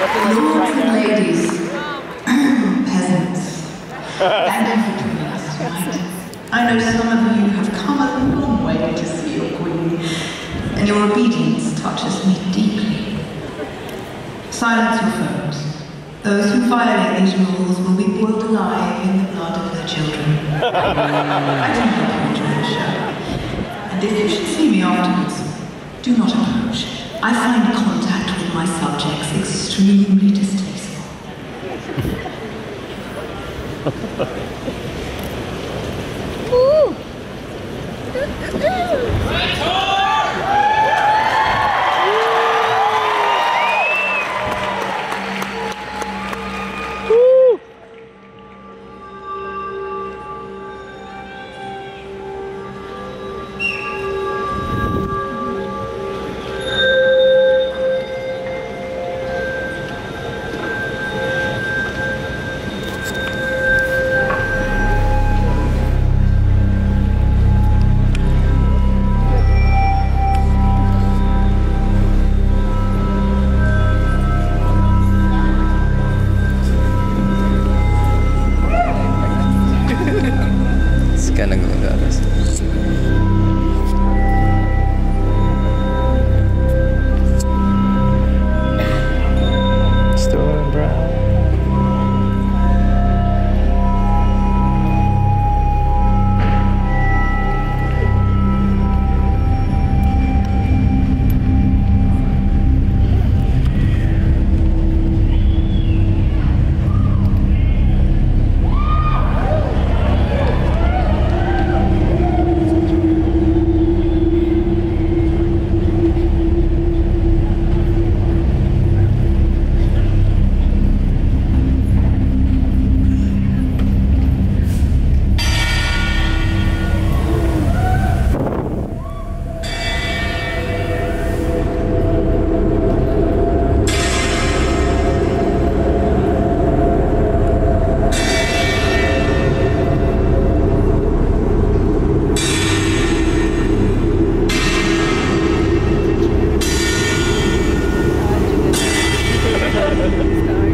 Lords and ladies, peasants, and everyone I know some of you have come a long way to see your queen, and your obedience touches me deeply. Silence your phones. Those who violate these rules will be boiled alive in the blood of their children. I do not enjoy the show. And if you should see me afterwards, do not approach. I find contact my subjects extremely. すごい。